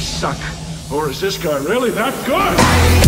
suck? Or is this guy really that good?